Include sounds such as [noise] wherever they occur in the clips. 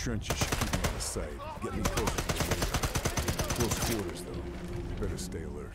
trenches should keep me out of sight. Get me closer to the. Close quarters, though. Better stay alert.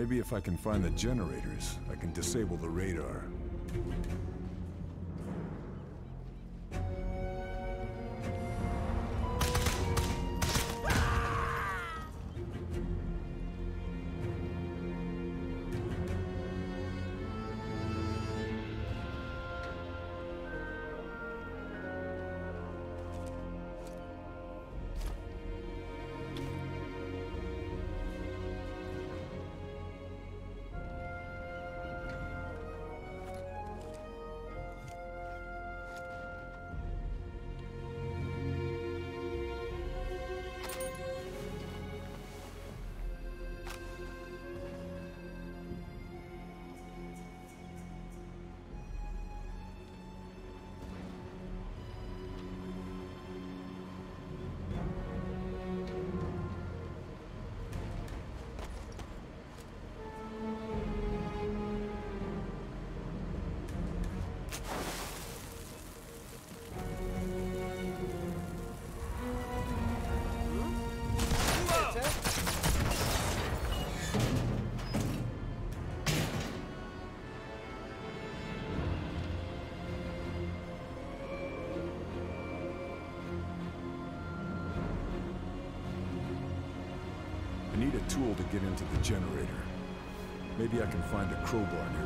Maybe if I can find the generators, I can disable the radar. Get into the generator. Maybe I can find a crowbar.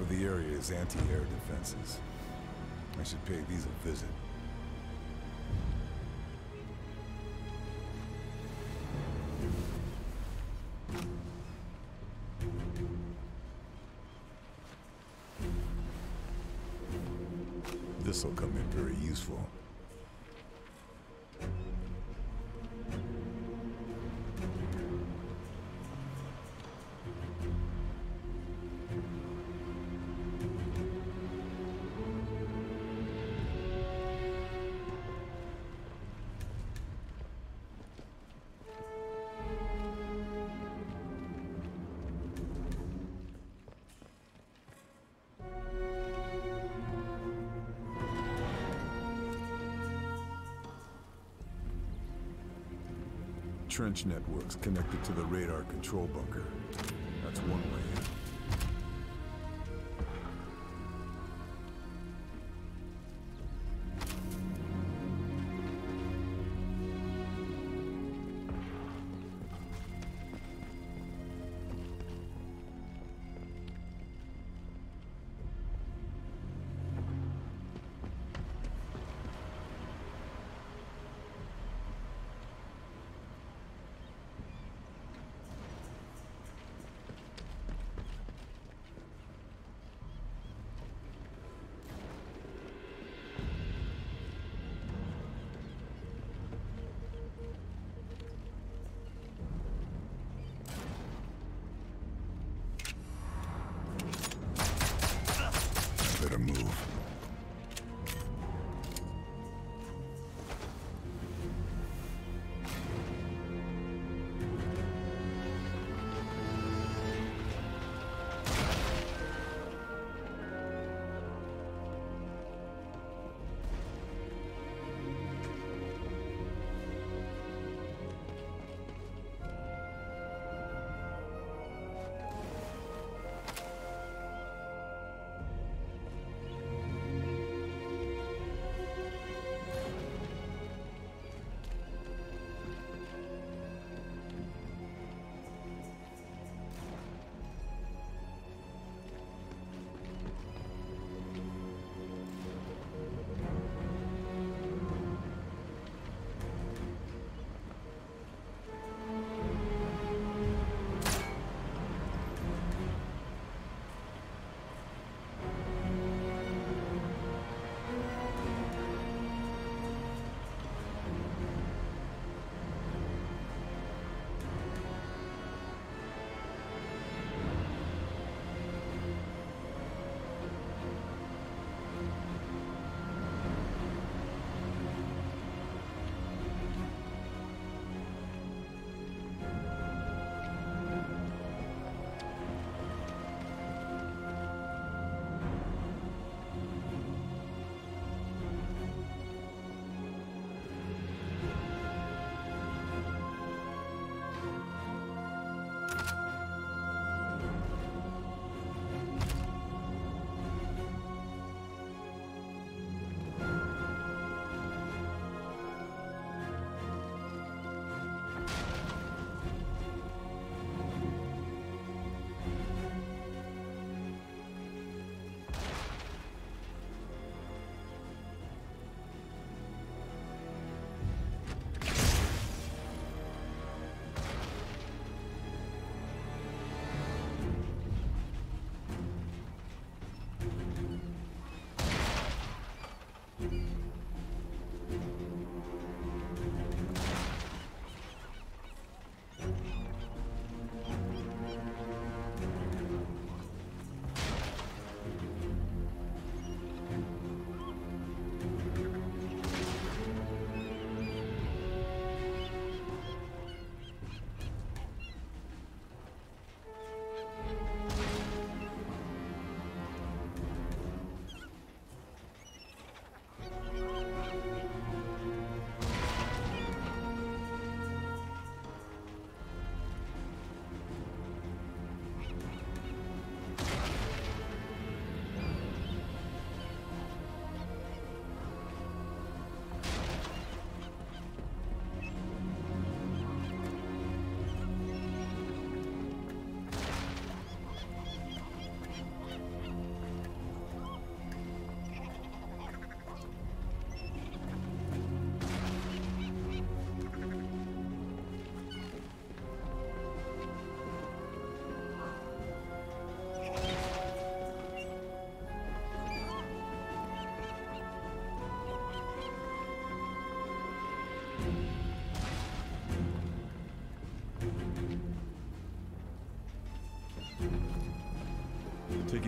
Of the area is anti-air defenses. I should pay these a visit. This'll come in very useful. Trench networks connected to the radar control bunker. That's one way in.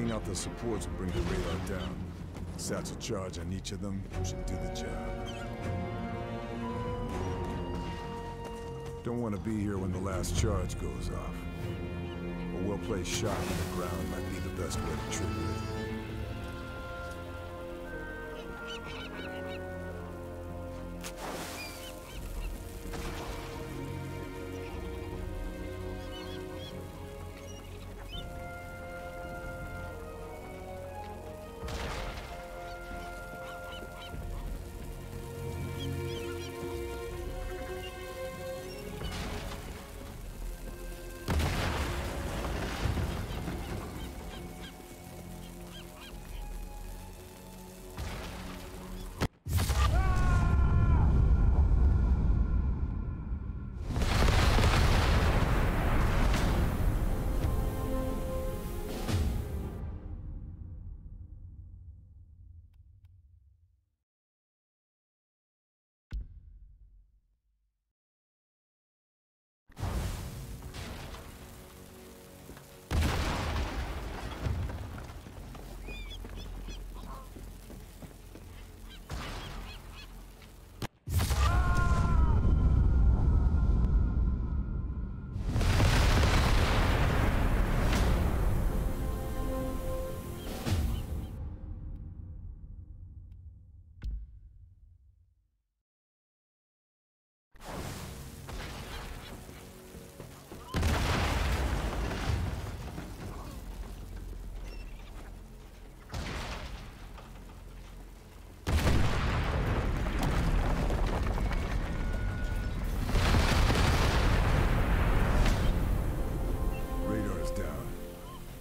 Taking out the supports will bring the radar down. Satchel charge on each of them should do the job. Don't want to be here when the last charge goes off. A well-placed shot on the ground might be the best way to trigger it.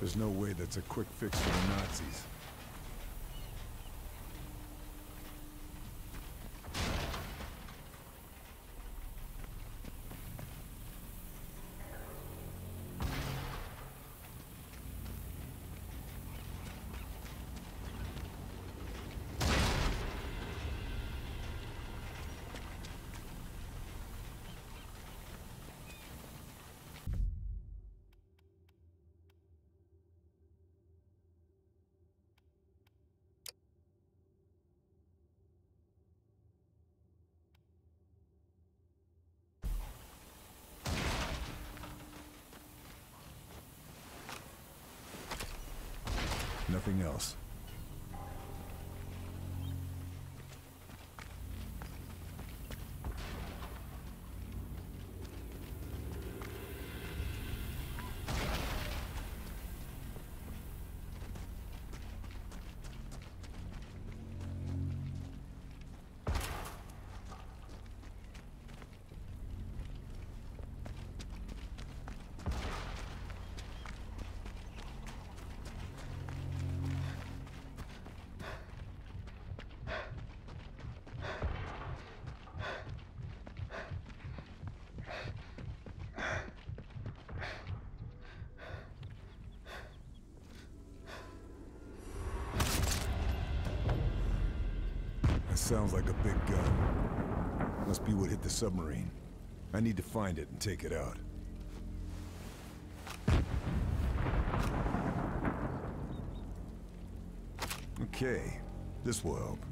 There's no way that's a quick fix for the Nazis. Nothing else. sounds like a big gun. Must be what hit the submarine. I need to find it and take it out. Okay, this will help.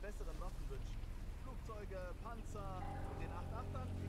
Besseren Waffen wünschen. Flugzeuge, Panzer und den 8-8ern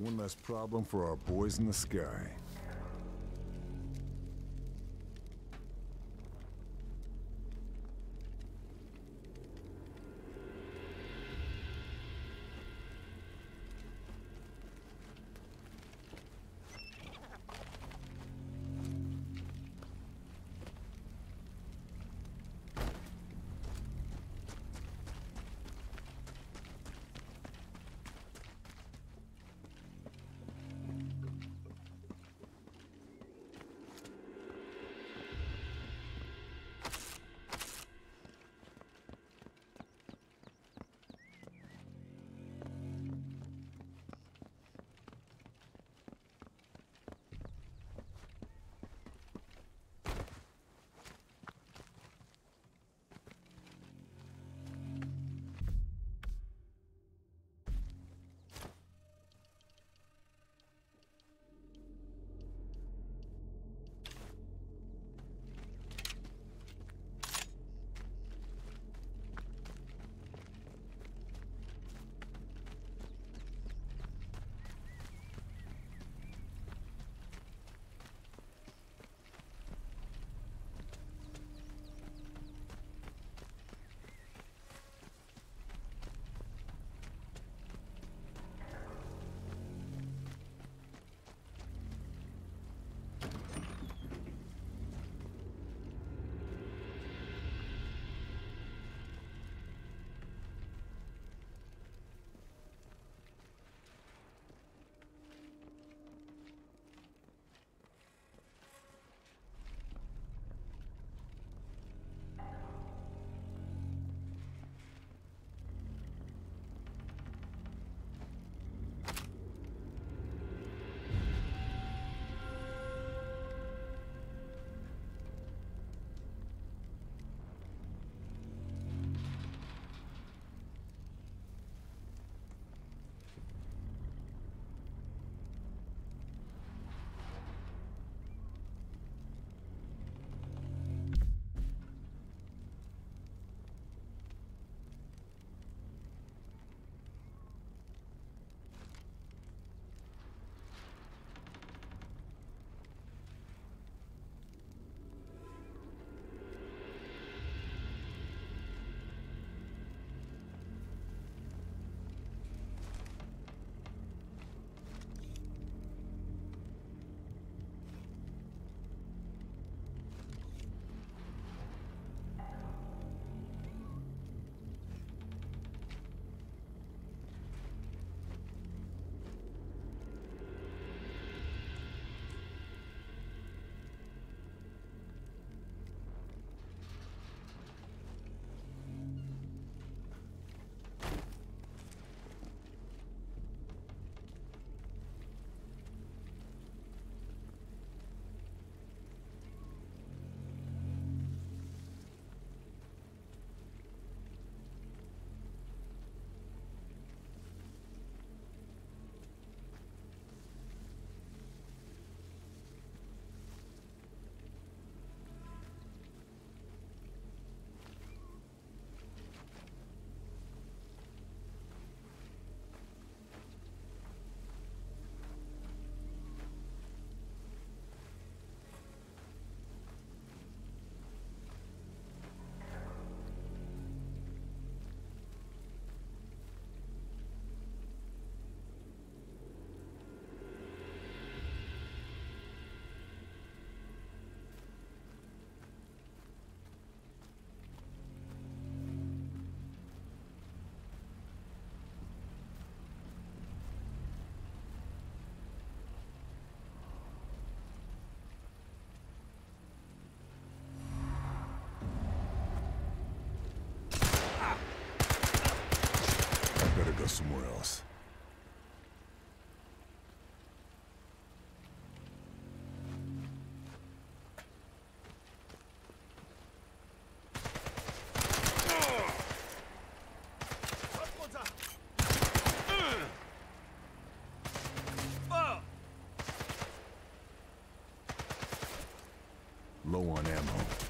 One less problem for our boys in the sky. somewhere else. Low on ammo.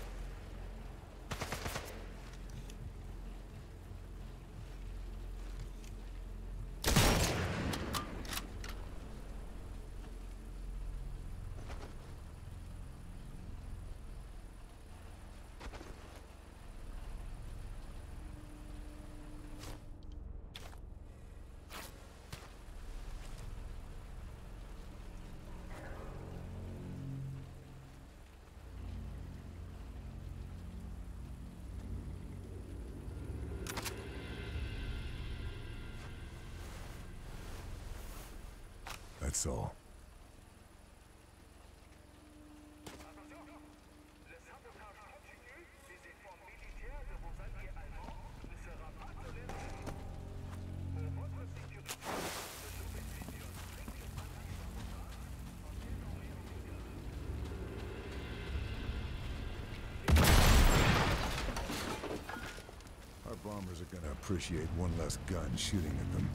That's all. Our bombers are gonna appreciate one less gun shooting at them.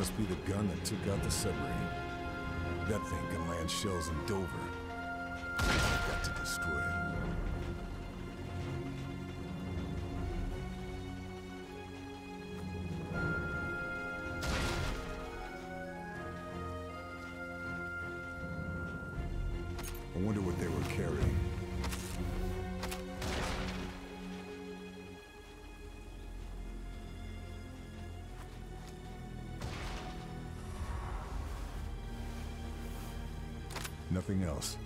Must be the gun that took out the submarine. That thing can land shells in Dover. I've got to destroy it. Nothing else.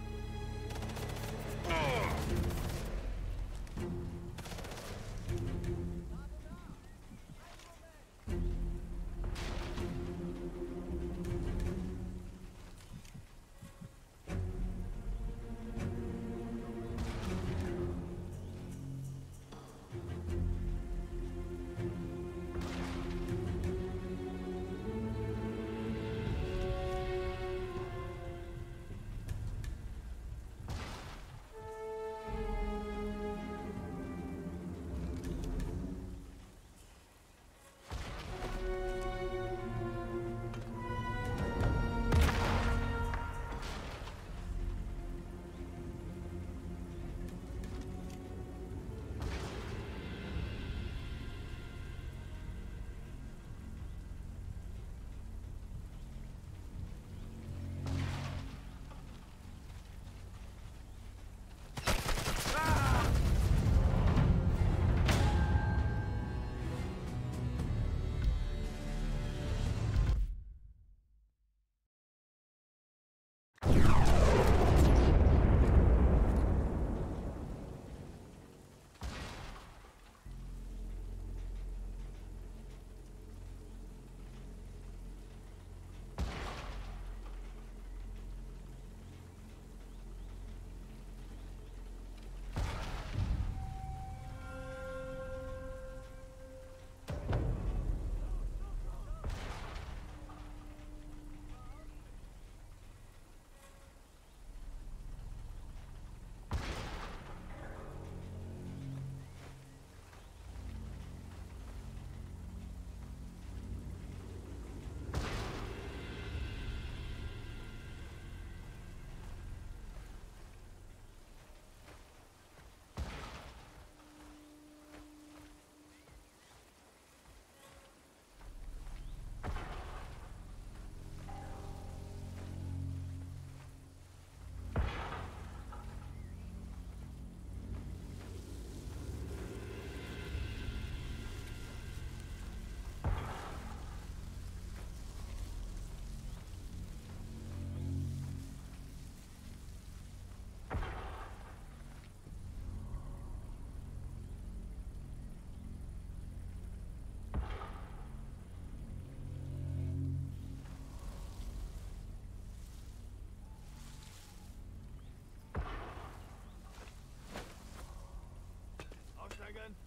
second.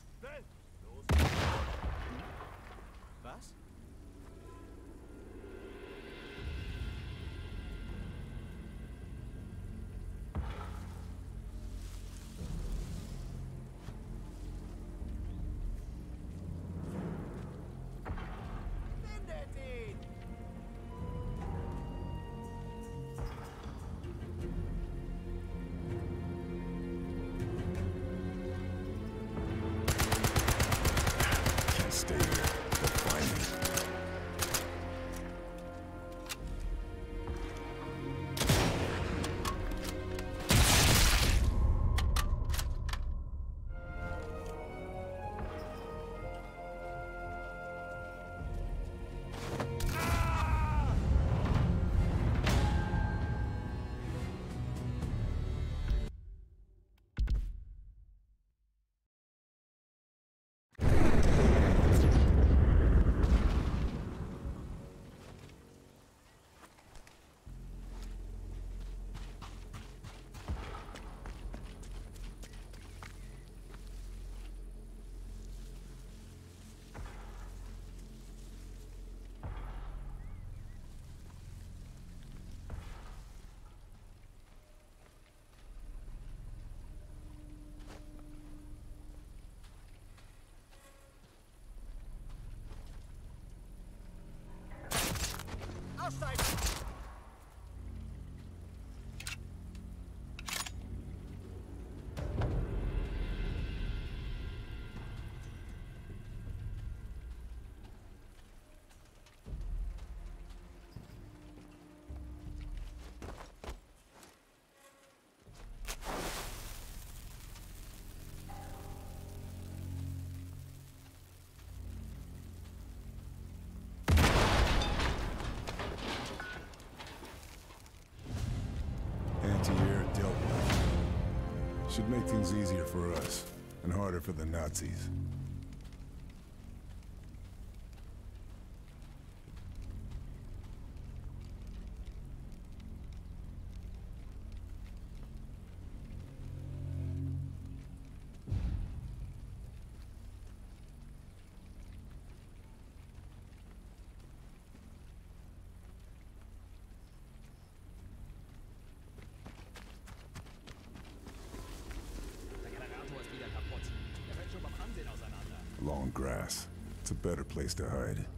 With. Should make things easier for us, and harder for the Nazis. To hide.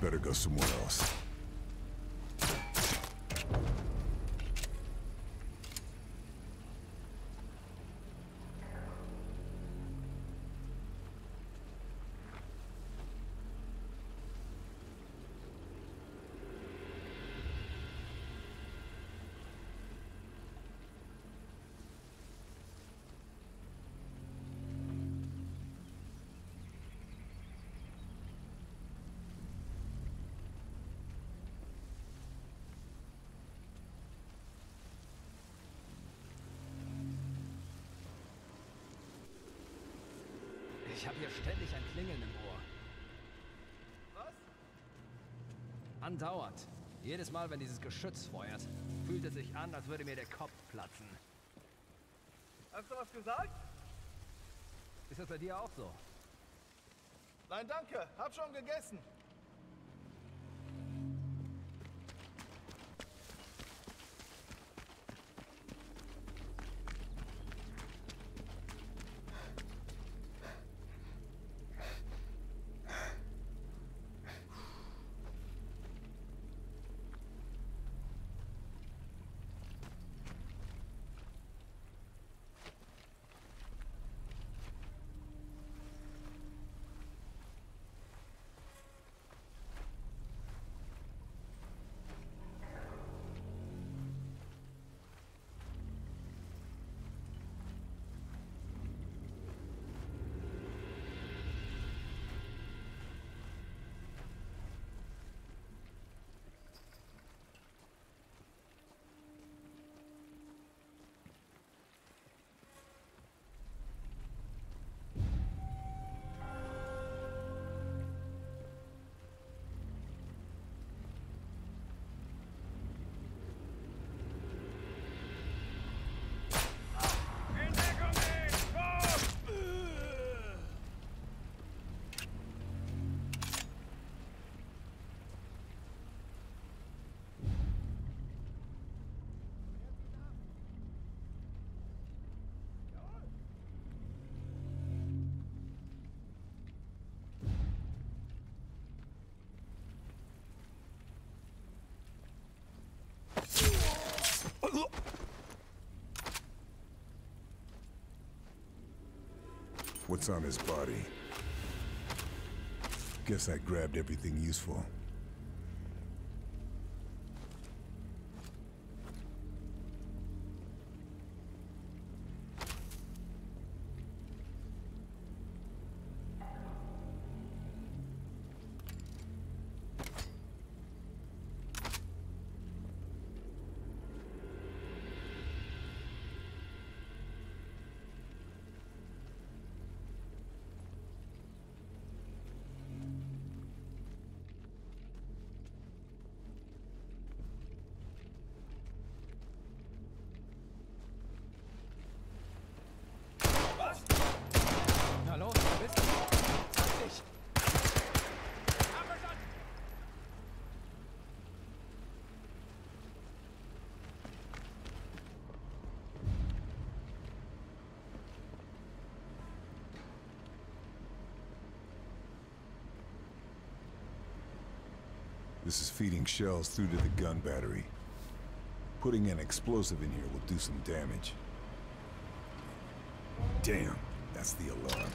Better go somewhere else. Ich habe hier ständig ein Klingeln im Ohr. Was? Andauernd. Jedes Mal, wenn dieses Geschütz feuert, fühlt es sich an, als würde mir der Kopf platzen. Hast du was gesagt? Ist das bei dir auch so? Nein, danke. Hab schon gegessen. What's on his body? Guess I grabbed everything useful. Feeding shells through to the gun battery. Putting an explosive in here will do some damage. Damn, that's the alarm.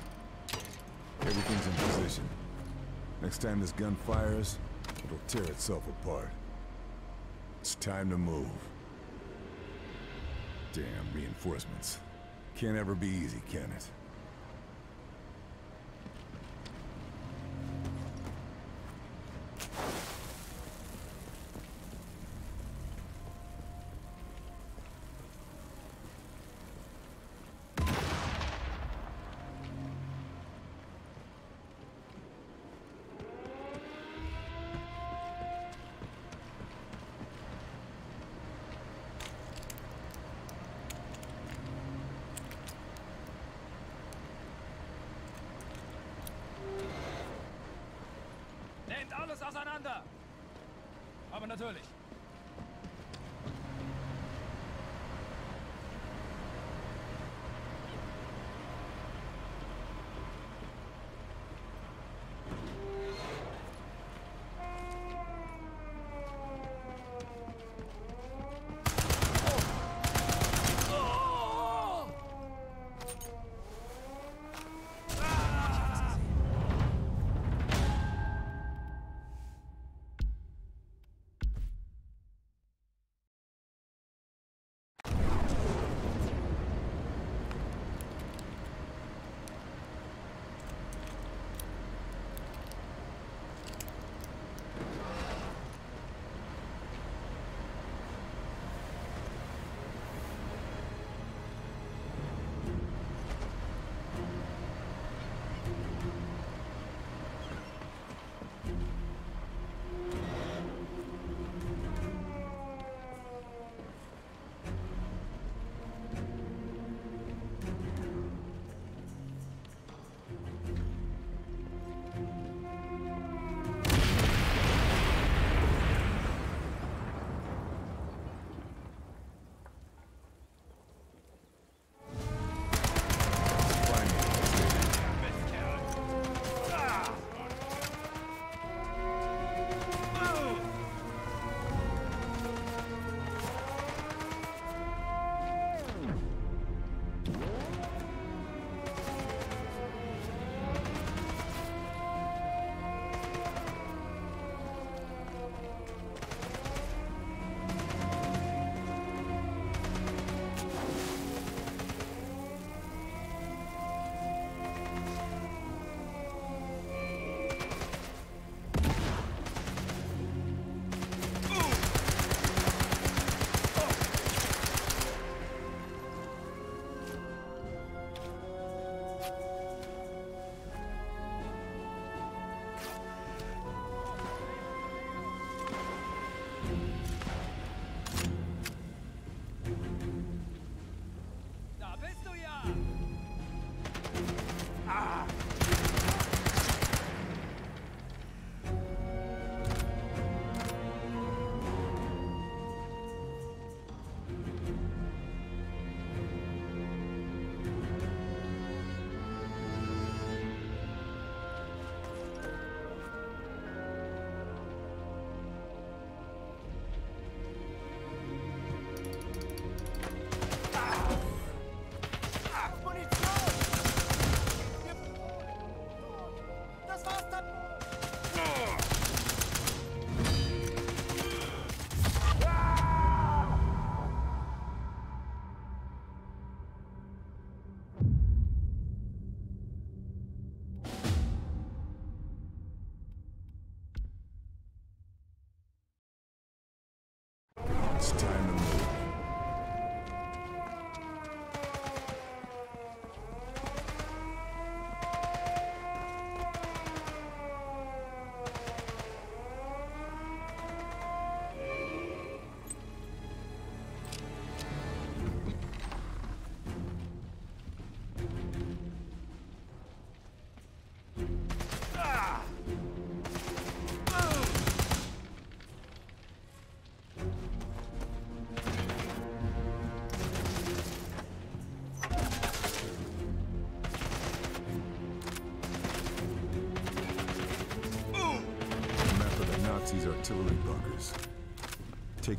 Everything's in position. Next time this gun fires, it'll tear itself apart. It's time to move. Damn reinforcements. Can't ever be easy, can it?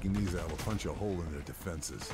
Taking these out will punch a hole in their defenses.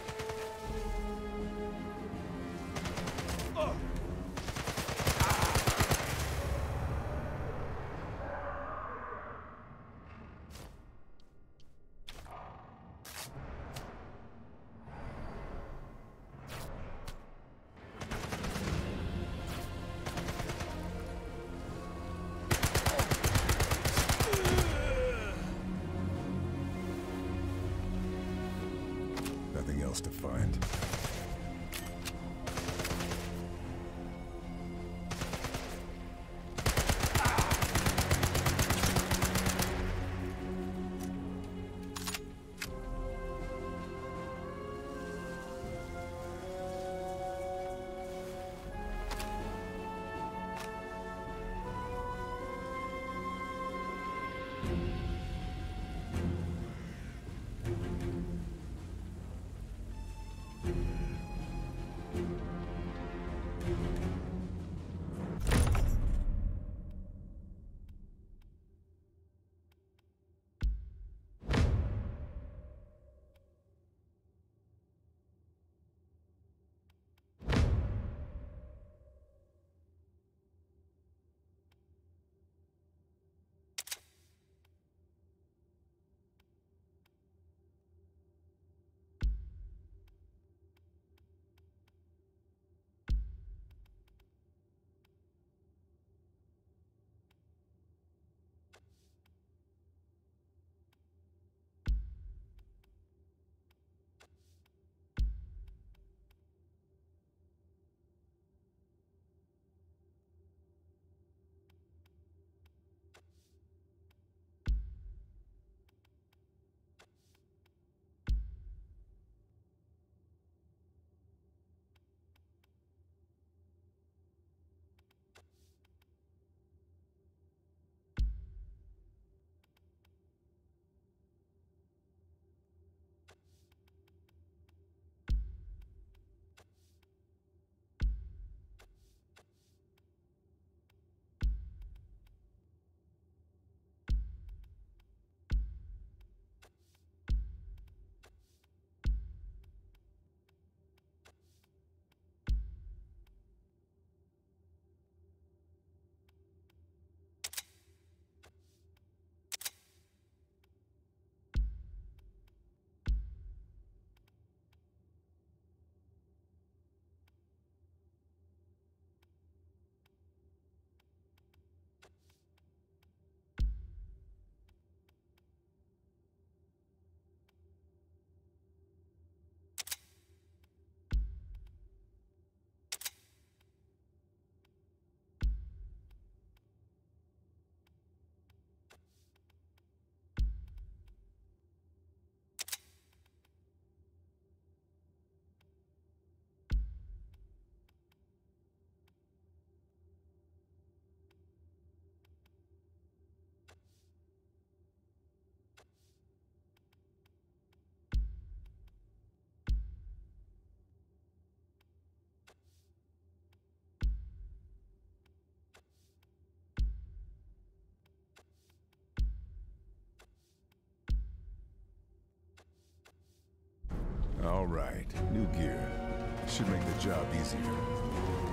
Right, new gear. Should make the job easier.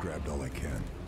Grabbed all I can.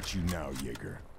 Got you now, Jaeger.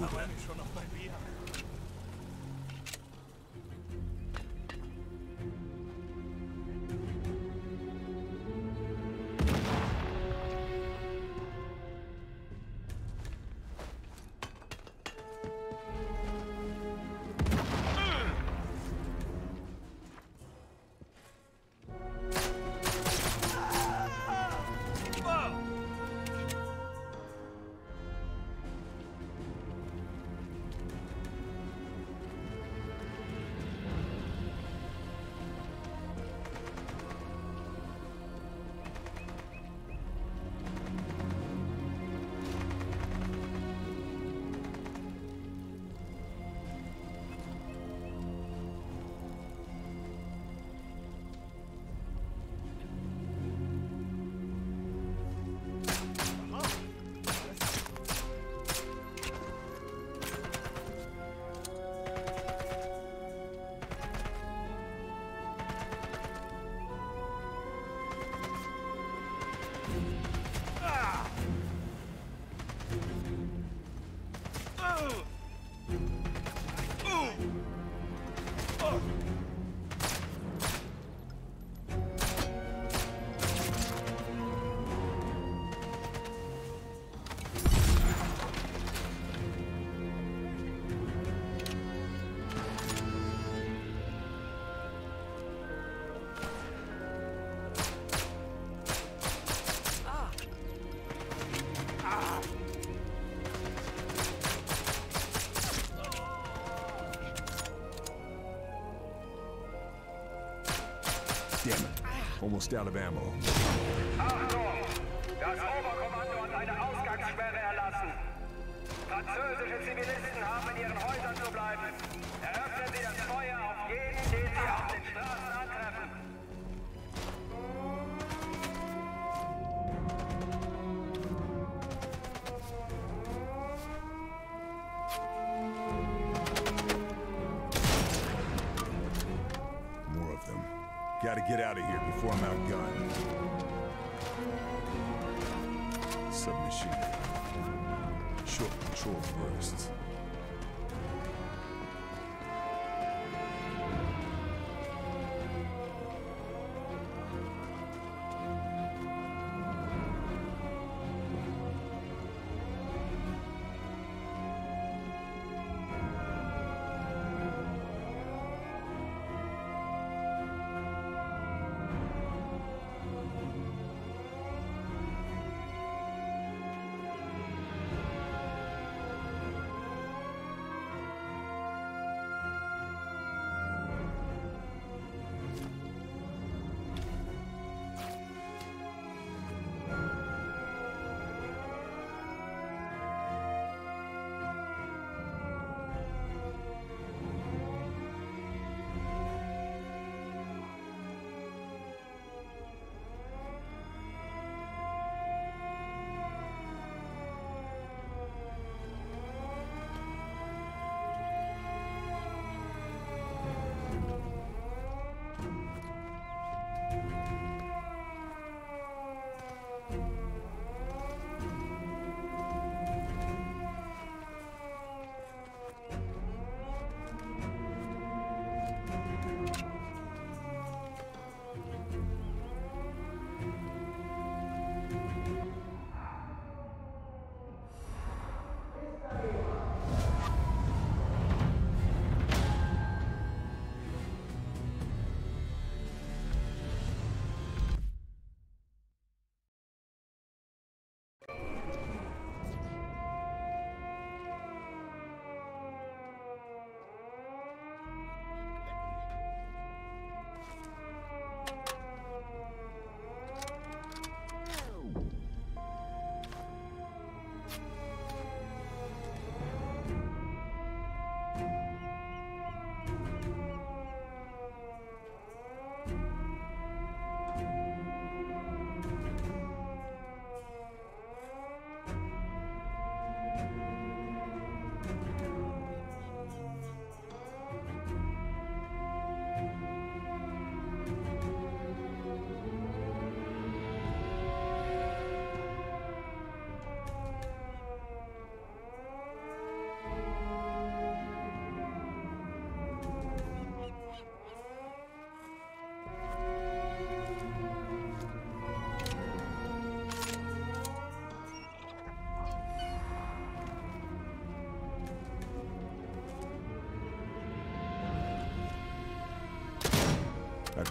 movement. Almost out of ammo. Achtung! Das Oberkommando hat eine Ausgangssperre erlassen. Französische Zivilisten haben in ihren Häusern zu bleiben. Eröffnen Sie das Feuer auf jeden, den Sie auf den Straßen get out of here before I'm outgunned. Submachine. Short control bursts.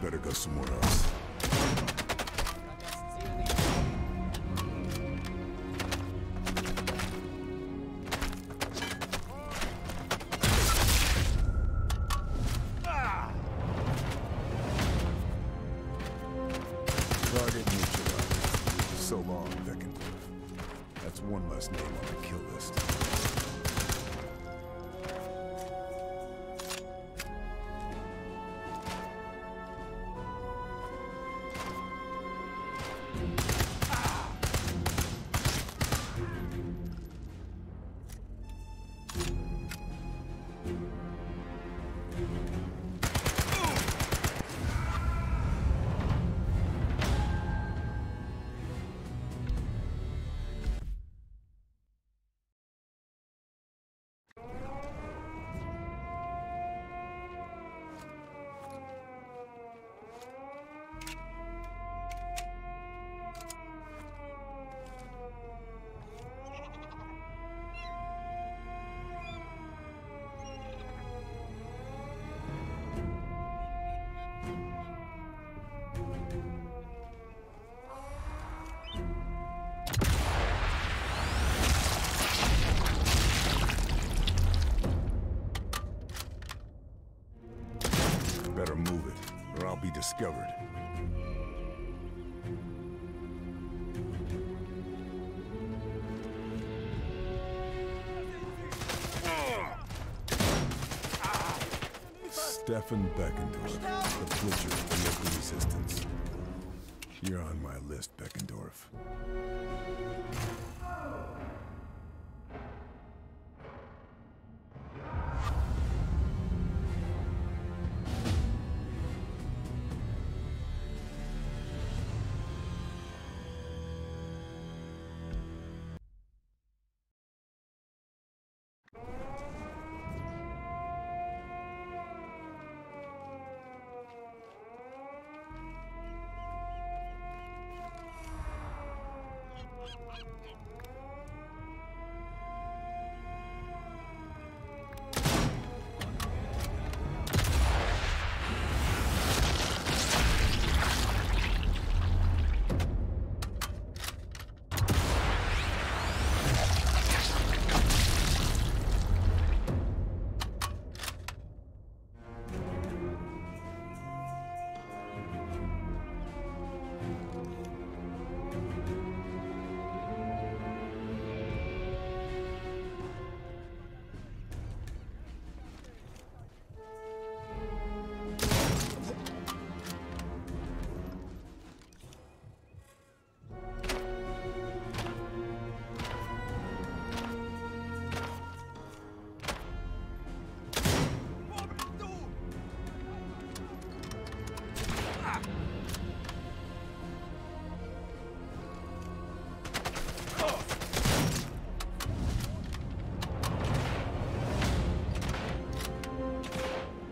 Better go somewhere else. discovered. Stefan Beckendorf, the butcher of the local resistance. You're on my list, Beckendorf.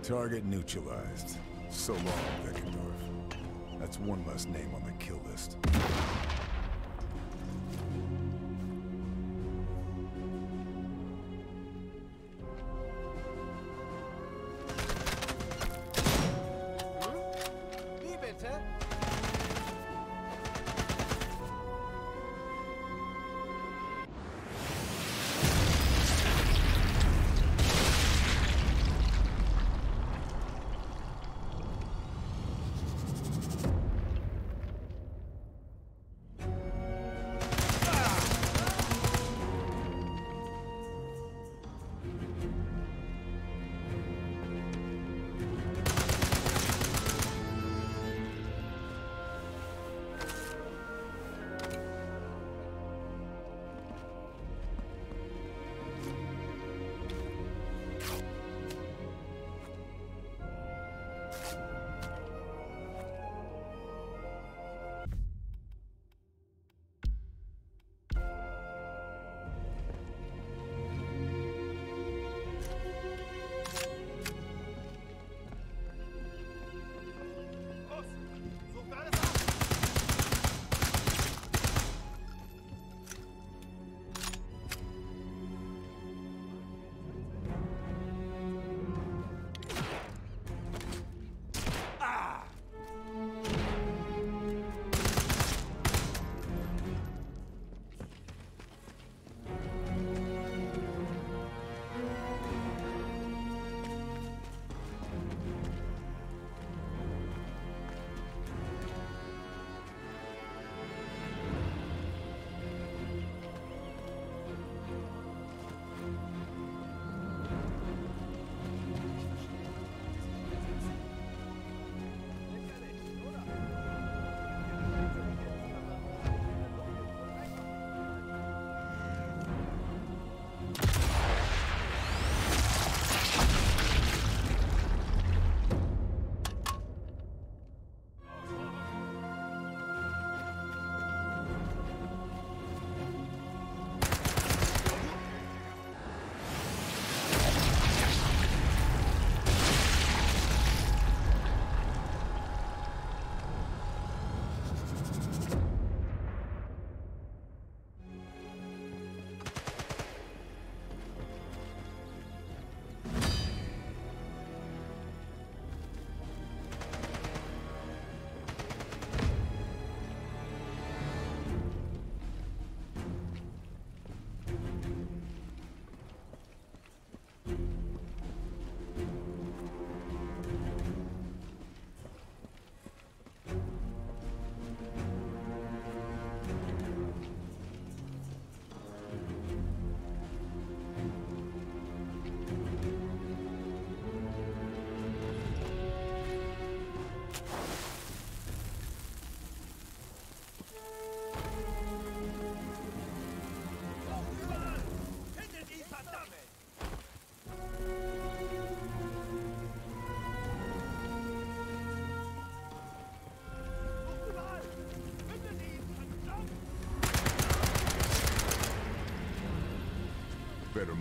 Target neutralized. So long, Beckendorf. That's one less name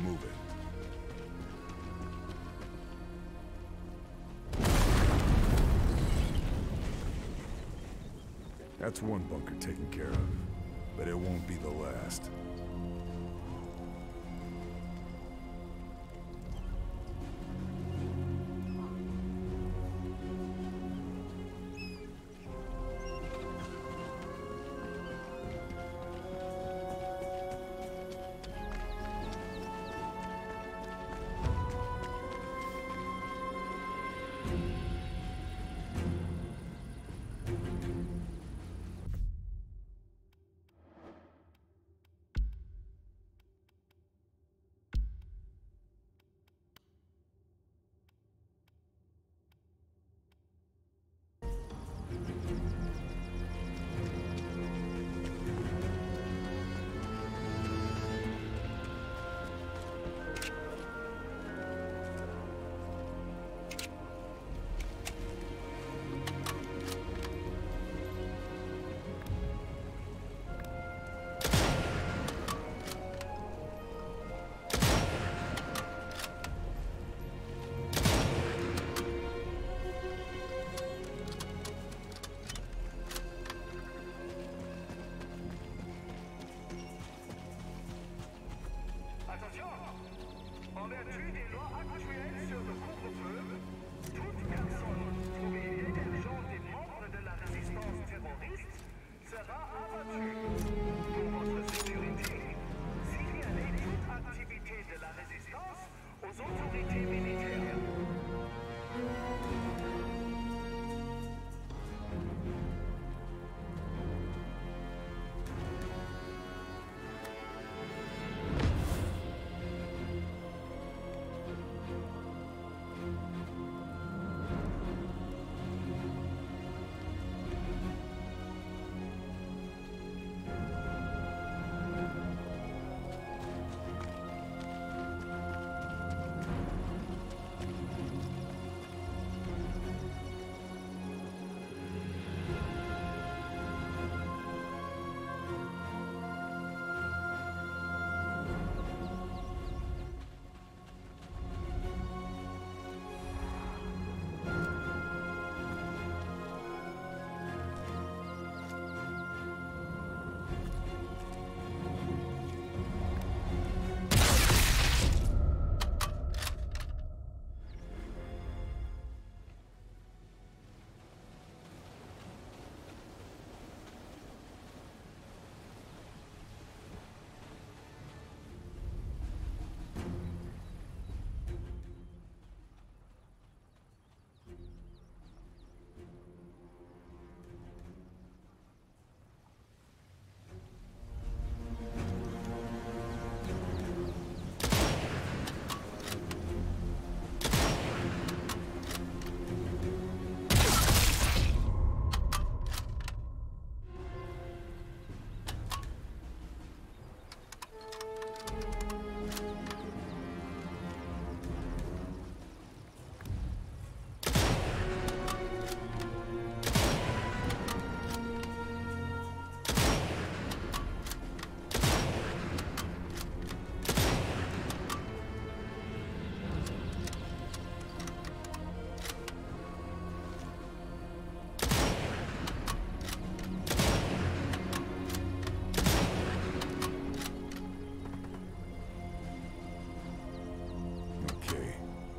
It. That's one bunker taken care of, but it won't be the last.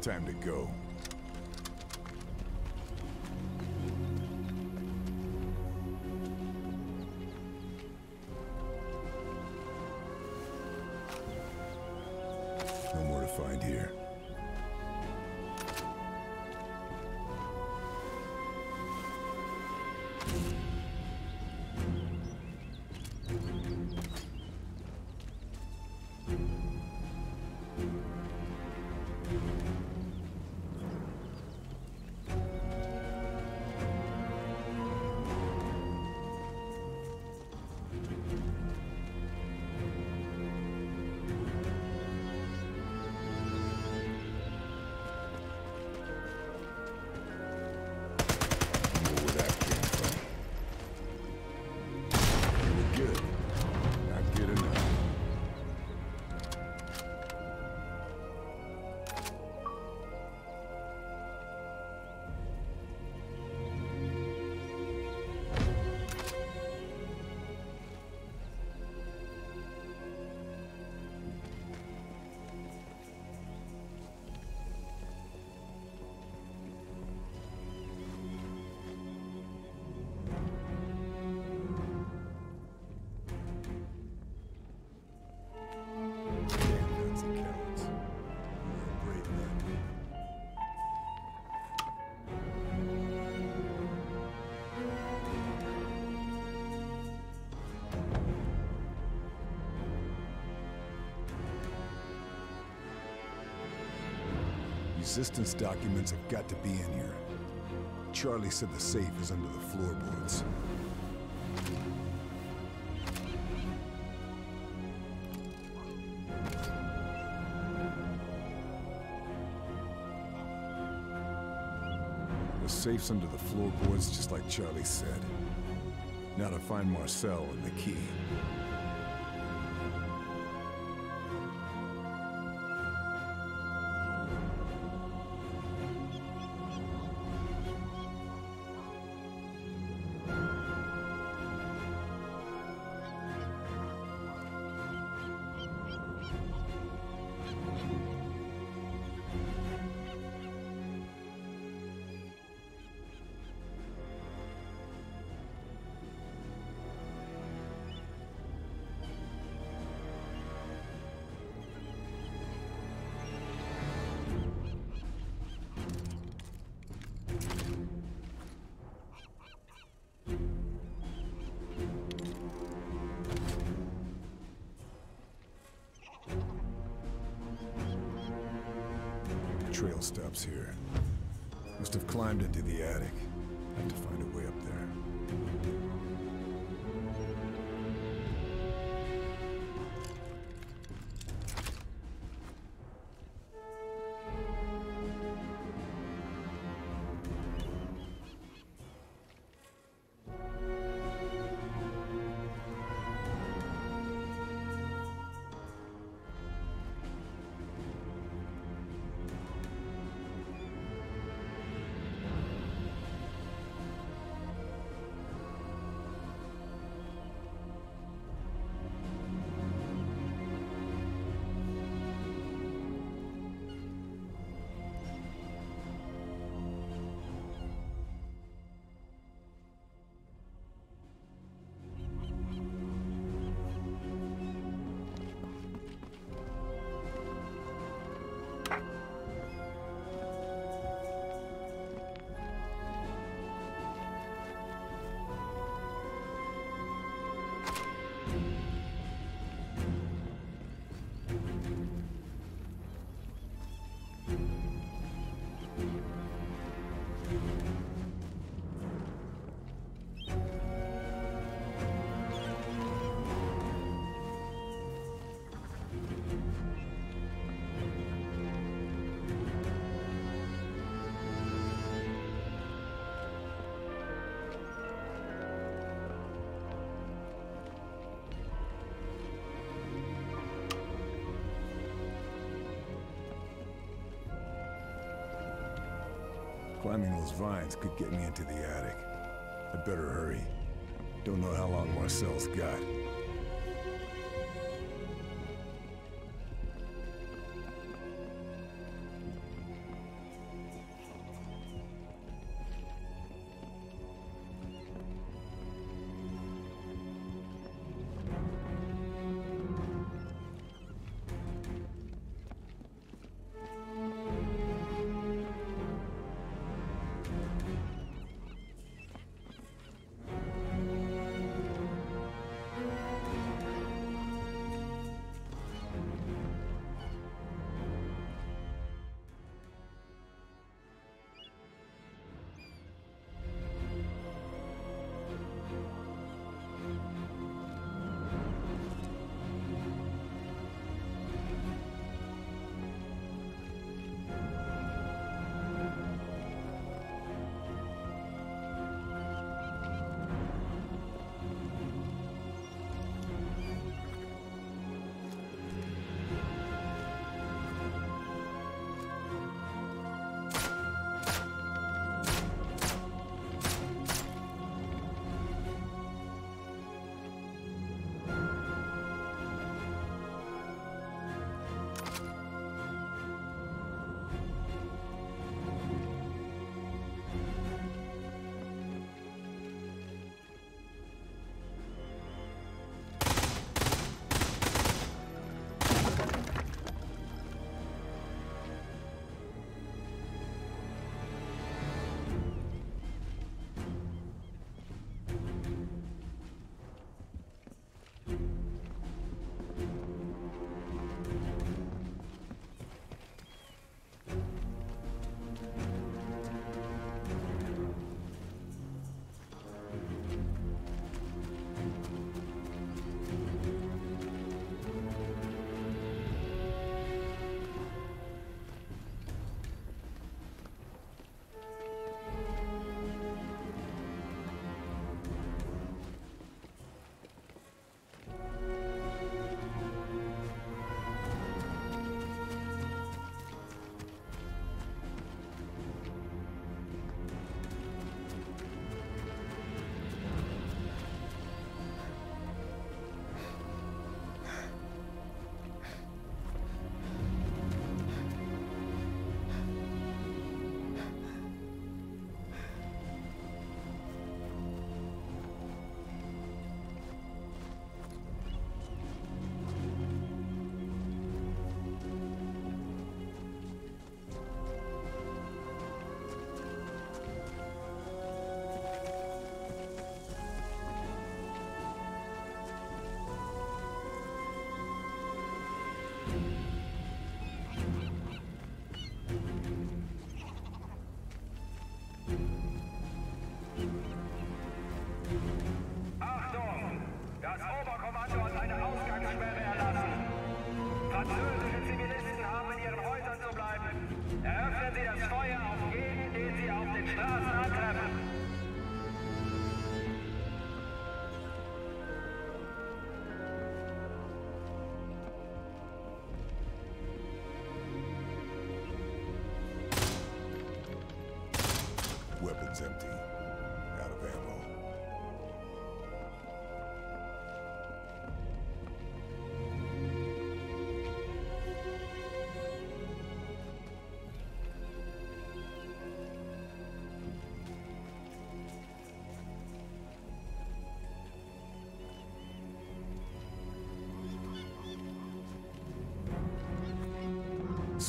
Time to go. No more to find here. Resistance documents have got to be in here. Charlie said the safe is under the floorboards. The safe's under the floorboards, just like Charlie said. Now to find Marcel and the key. Trail stops here. Must have climbed into the attic. Climbing those vines could get me into the attic. I'd better hurry. Don't know how long Marcel's got.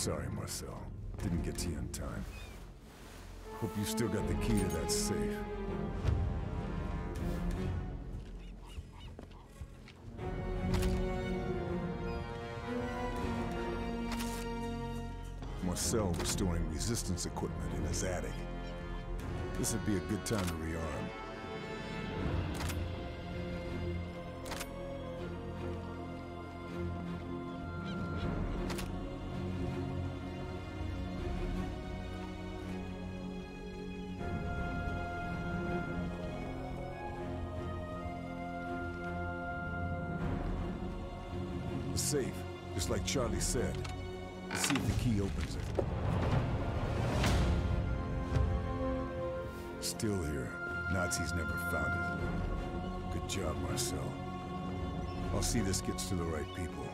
Sorry, Marcel. Didn't get to you in time. Hope you still got the key to that safe. Marcel was storing resistance equipment in his attic. This would be a good time to rearm. Charlie said. Let's see if the key opens it. Still here. Nazis never found it. Good job, Marcel. I'll see this gets to the right people.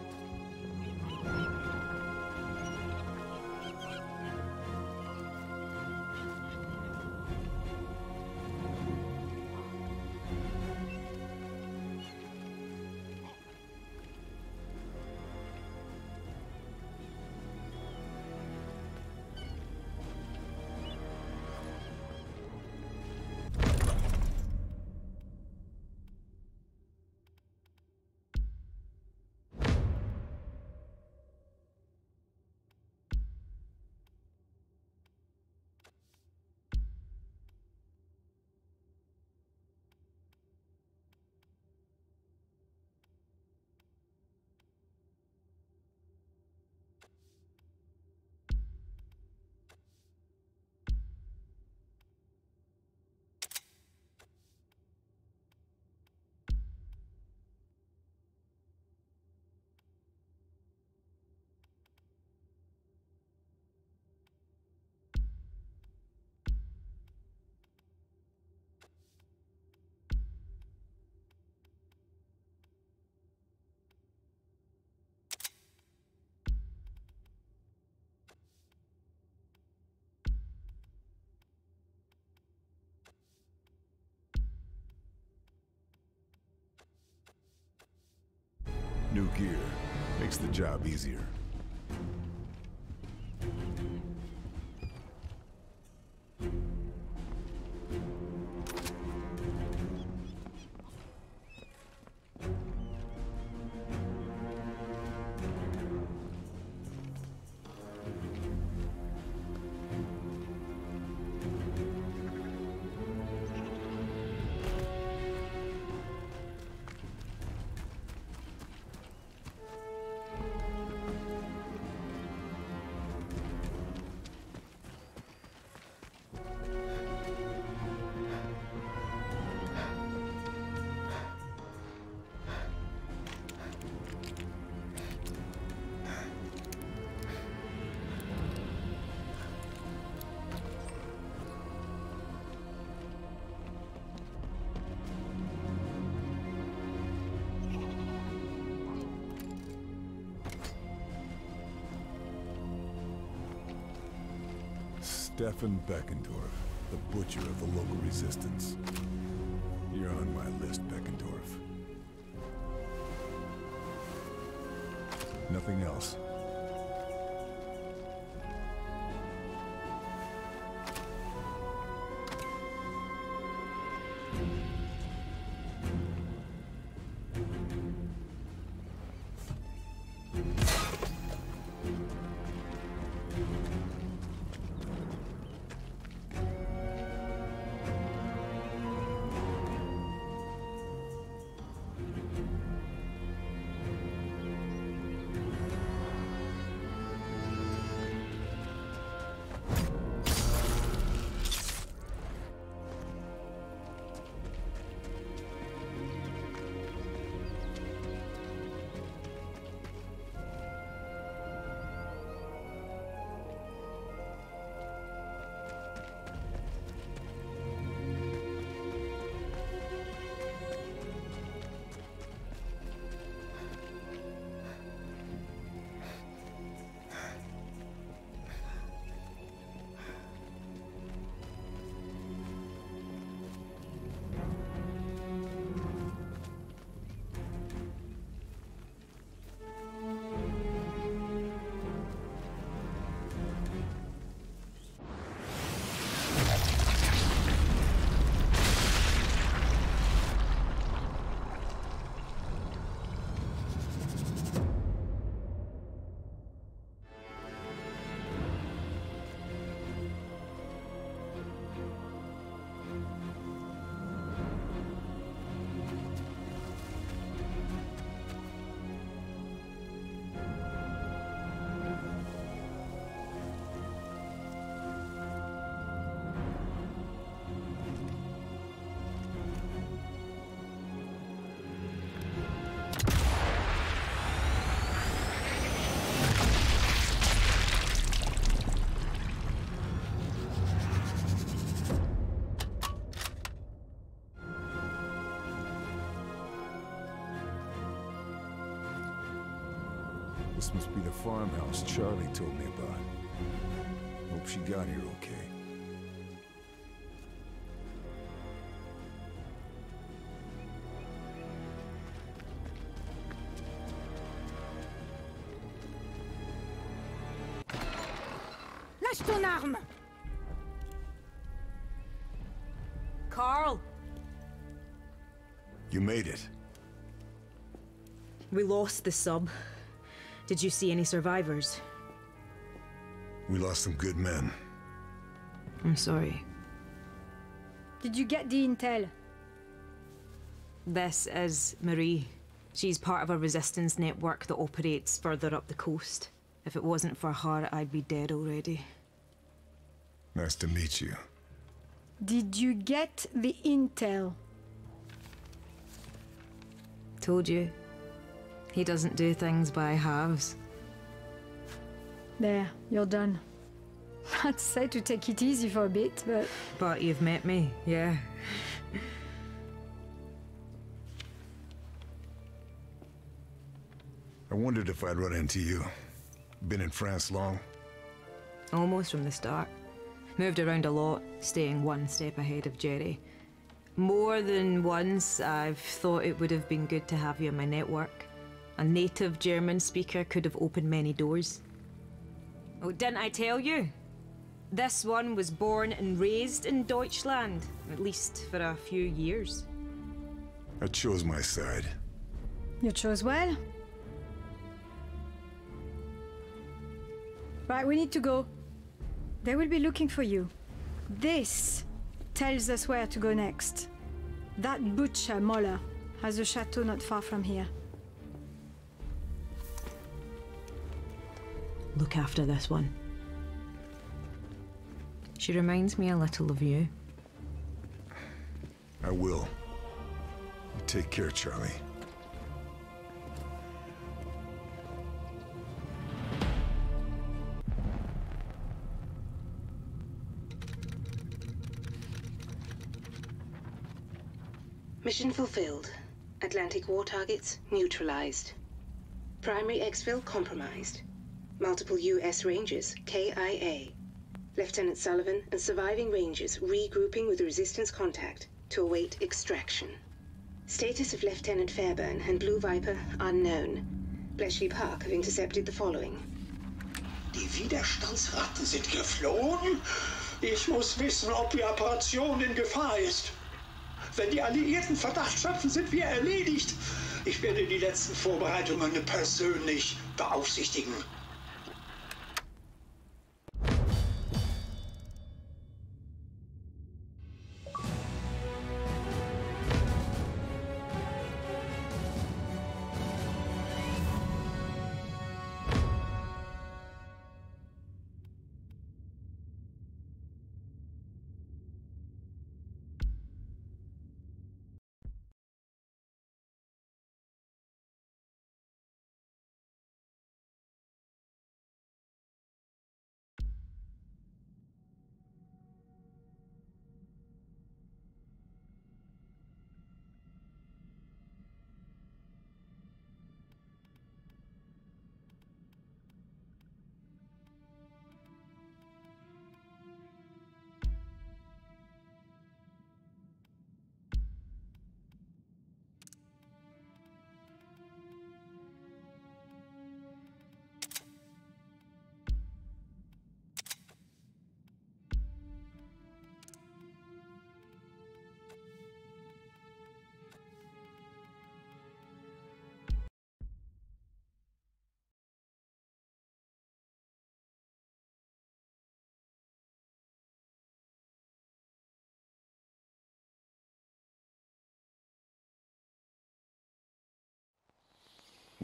New gear makes the job easier. Stefan Beckendorf, the butcher of the local resistance. You're on my list, Beckendorf. Nothing else. Must be the farmhouse Charlie told me about. Hope she got here okay. Lâche ton arme Karl! You made it. We lost the sub. Did you see any survivors? We lost some good men. I'm sorry. Did you get the intel This is Marie. She's part of a resistance network that operates further up the coast. If it wasn't for her, I'd be dead already. Nice to meet you. Did you get the intel? Told you. He doesn't do things by halves. There, you're done. [laughs] I'd say to take it easy for a bit, but But you've met me, yeah. I wondered if I'd run into you. Been in France long? Almost from the start. Moved around a lot, staying one step ahead of Jerry. More than once, I've thought it would have been good to have you in my network. A native German speaker could have opened many doors. Oh, didn't I tell you? This one was born and raised in Deutschland, at least for a few years. I chose my side. you chose well. Right, we need to go. They will be looking for you. This tells us where to go next. That butcher, Möller, has a chateau not far from here. Look after this one. She reminds me a little of you. I will. You take care, Charlie. Mission fulfilled. Atlantic Wall targets neutralized. Primary exfil compromised. Multiple U.S. Rangers KIA. Lieutenant Sullivan and surviving Rangers regrouping with resistance contact to await extraction. Status of Lieutenant Fairburn and Blue Viper unknown. Bletchley Park have intercepted the following. Die Widerstandsratten sind geflohen? Ich muss wissen, ob die Operation in Gefahr ist. Wenn die Alliierten Verdacht schöpfen, sind wir erledigt. Ich werde die letzten Vorbereitungen persönlich beaufsichtigen.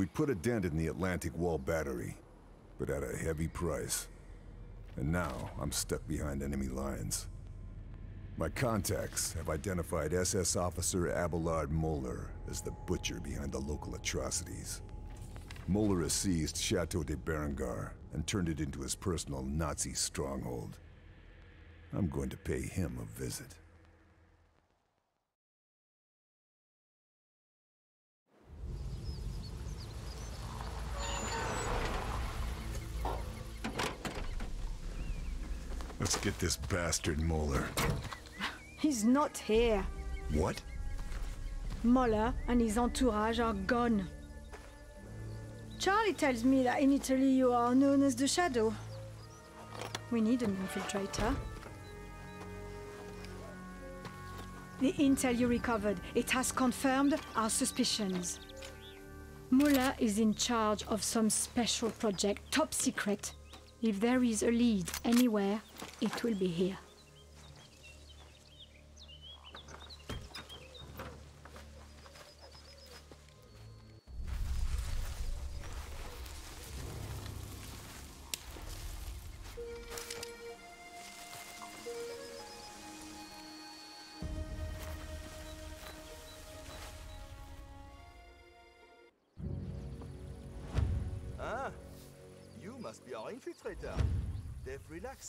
We put a dent in the Atlantic Wall battery, but at a heavy price. And now I'm stuck behind enemy lines. My contacts have identified SS Officer Abelard Möller as the butcher behind the local atrocities. Möller has seized Chateau de Berengar and turned it into his personal Nazi stronghold. I'm going to pay him a visit. Let's get this bastard Möller. He's not here. What? Möller and his entourage are gone. Charlie tells me that in Italy you are known as the Shadow. We need an infiltrator. The intel you recovered, it has confirmed our suspicions. Muller is in charge of some special project, top secret. If there is a lead anywhere, it will be here.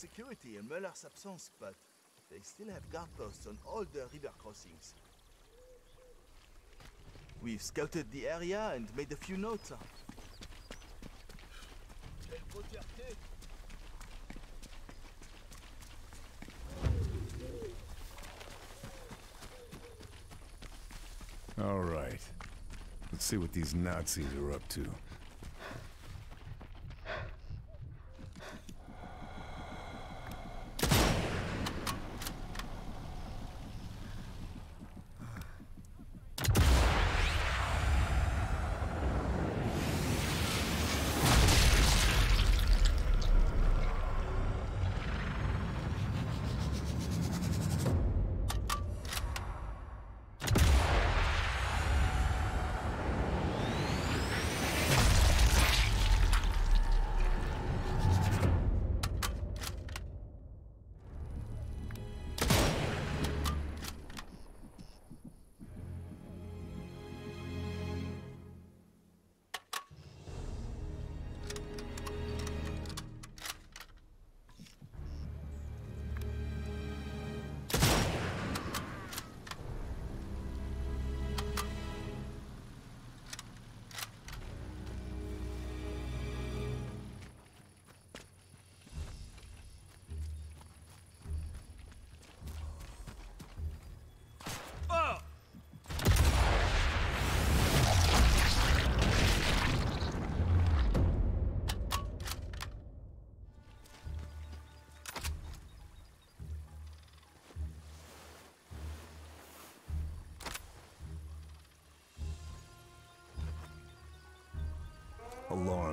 Security in Möller's absence, but they still have guard posts on all the river crossings. We've scouted the area and made a few notes. All right. Let's see what these Nazis are up to.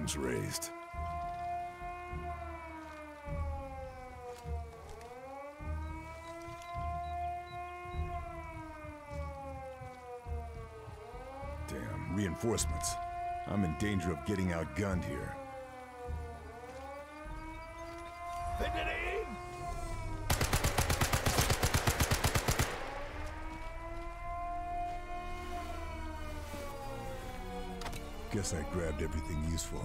Alarms raised. Damn, reinforcements. I'm in danger of getting outgunned here. I grabbed everything useful.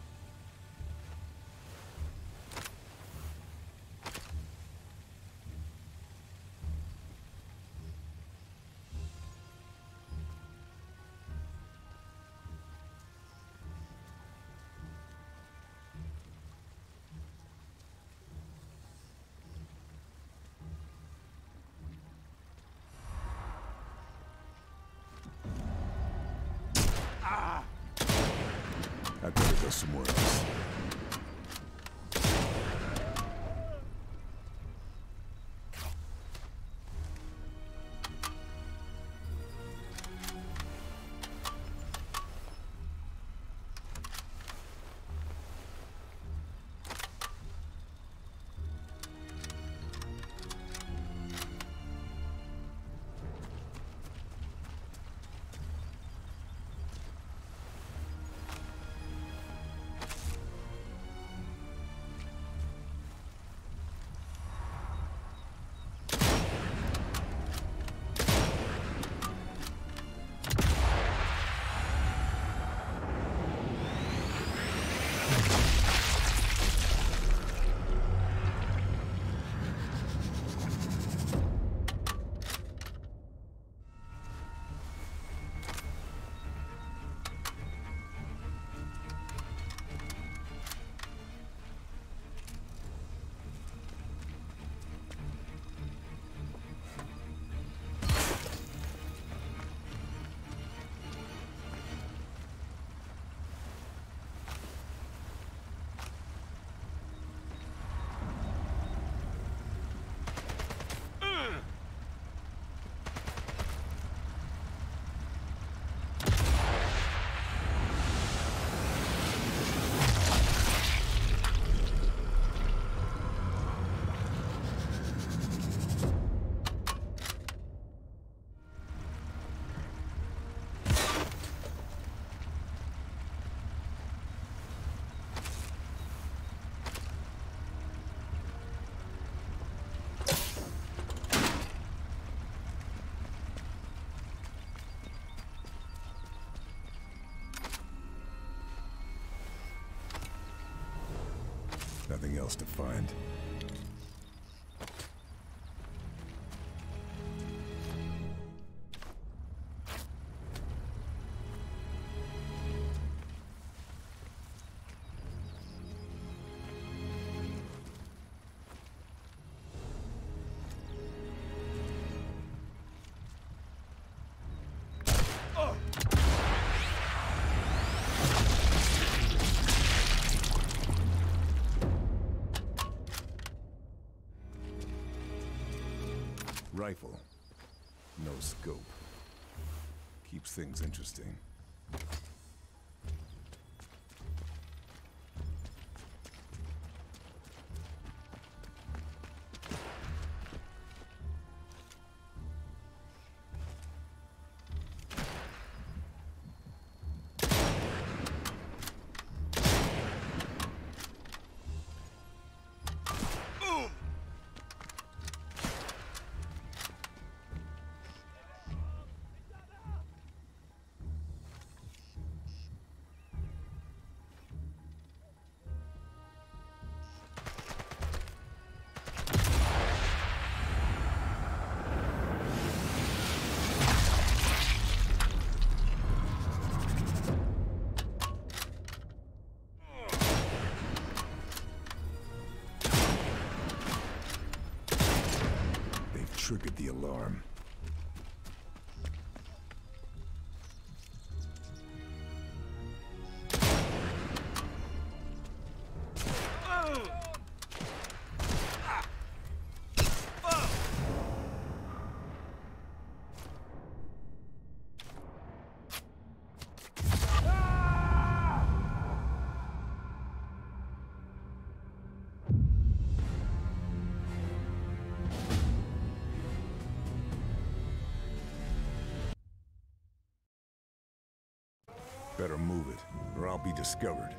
I'd better else. To find. Rifle. No scope. Keeps things interesting. Better move it, or I'll be discovered.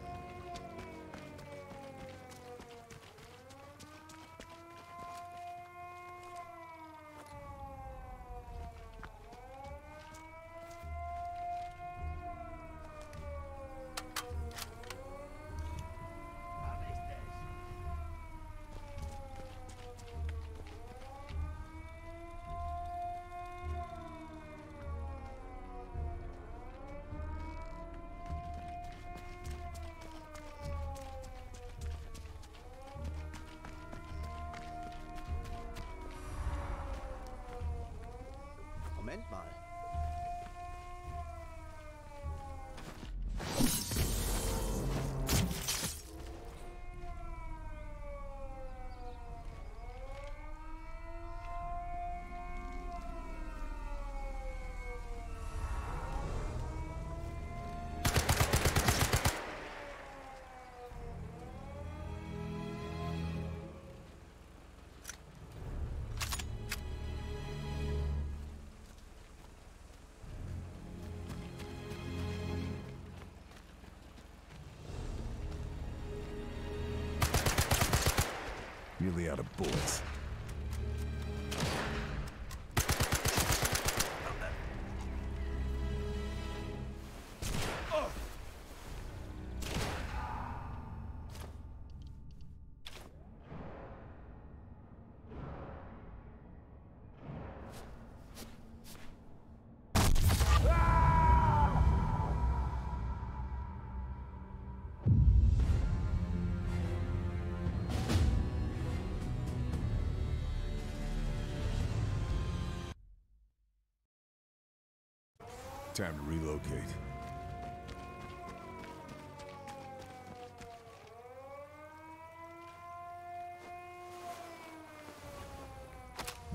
Time to relocate.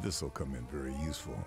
This'll come in very useful.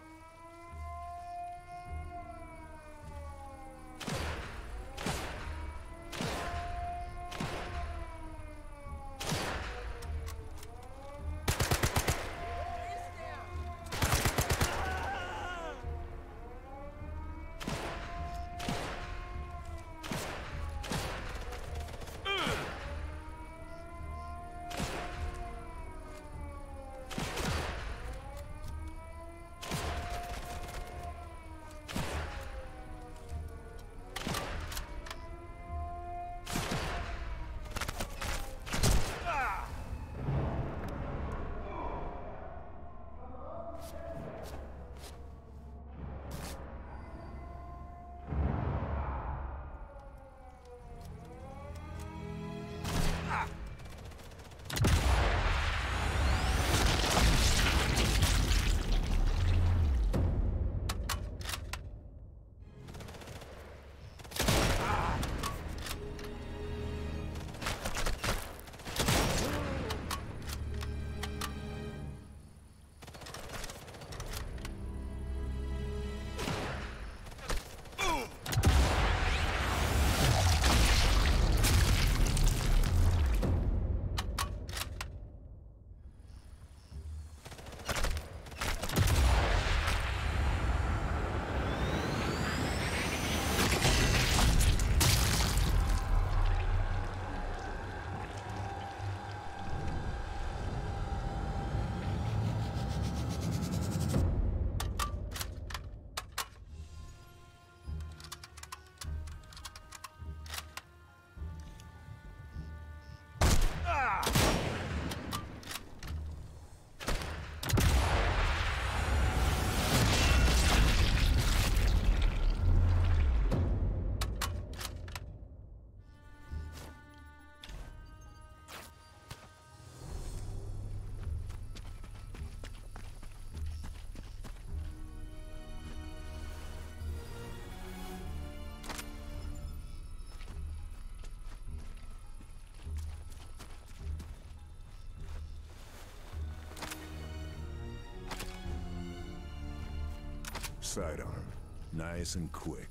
Sidearm. Nice and quick.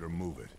Better move it.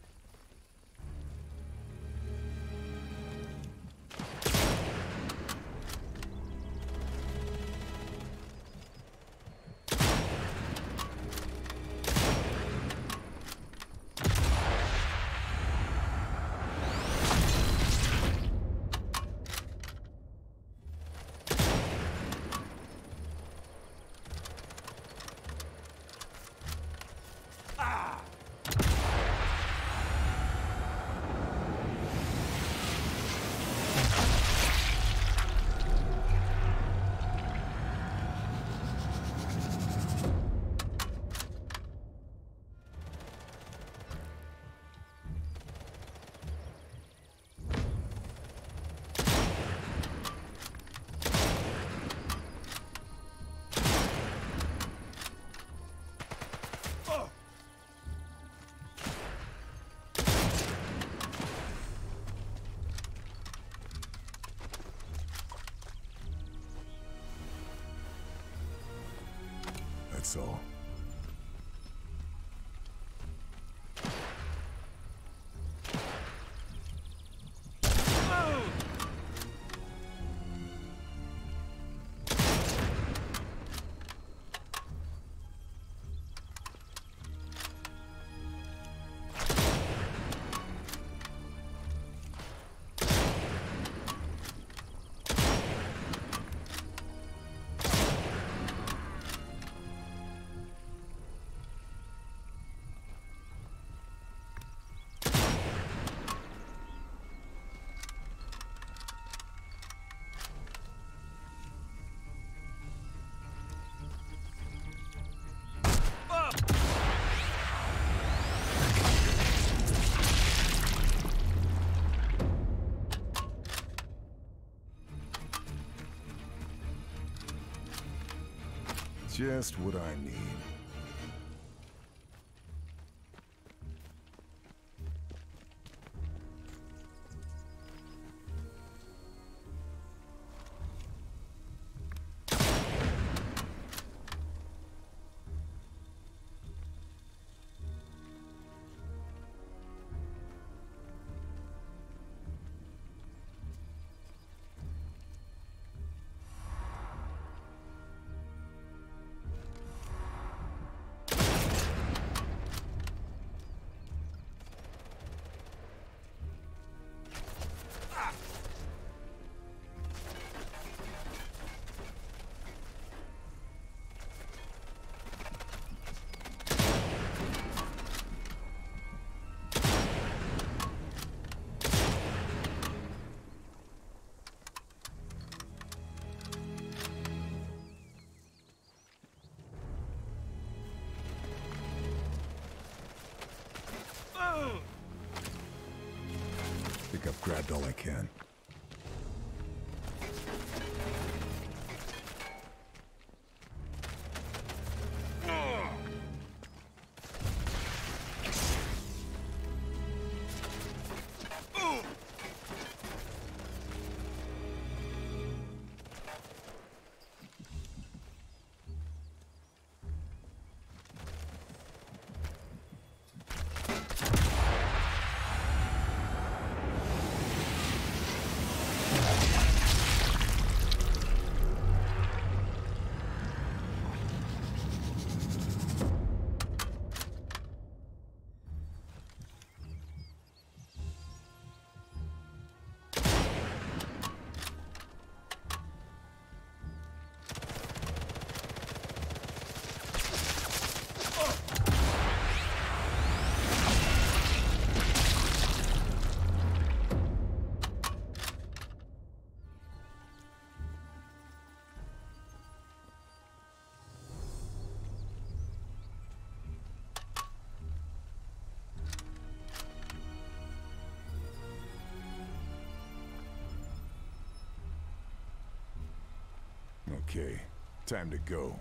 That's Just what I need. Okay, time to go.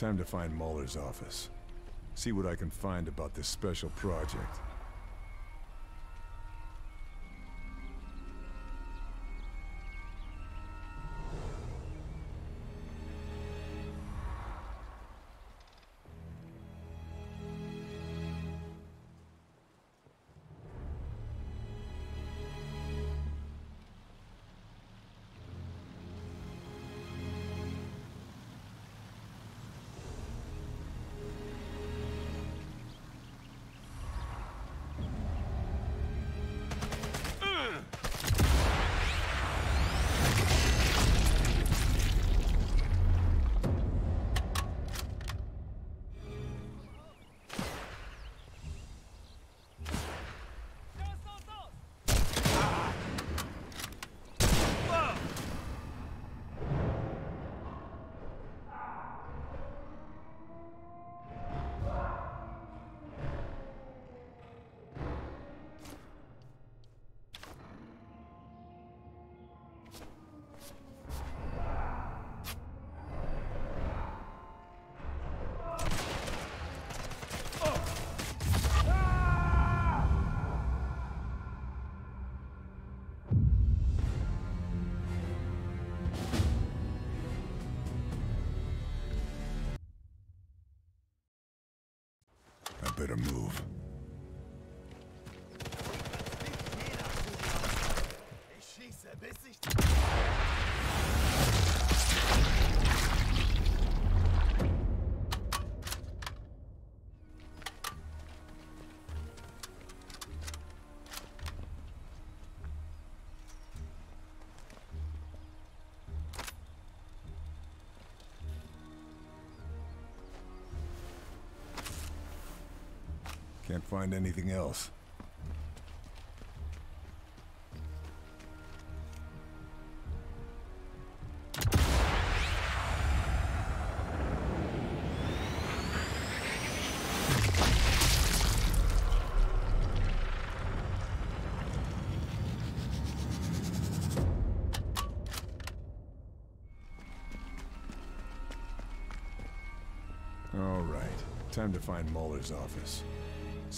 Time to find Möller's office. See what I can find about this special project. Find anything else. All right. Time to find Möller's office.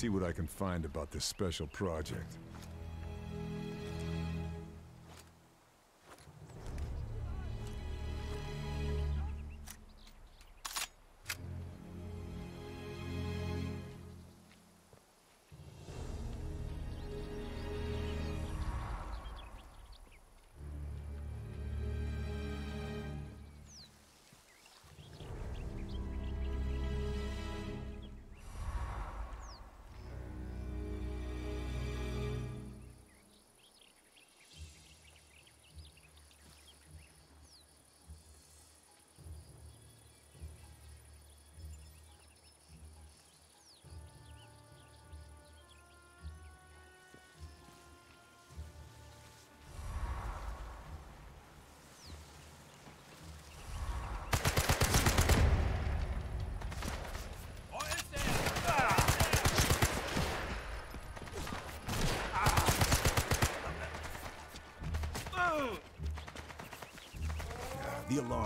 See what I can find about this special project.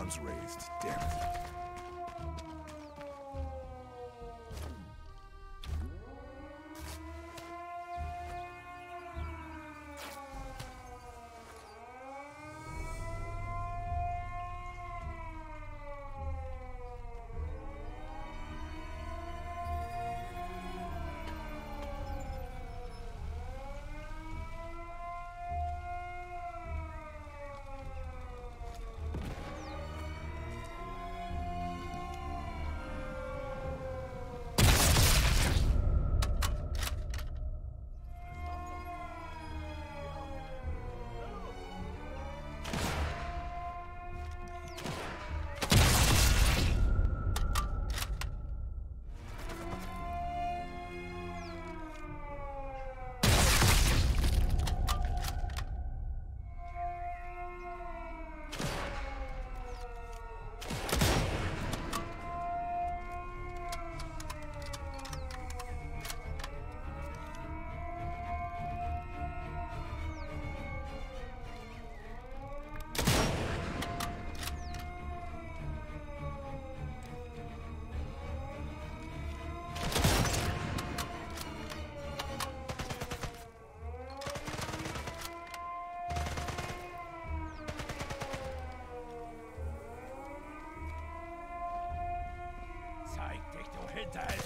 The raised. dead.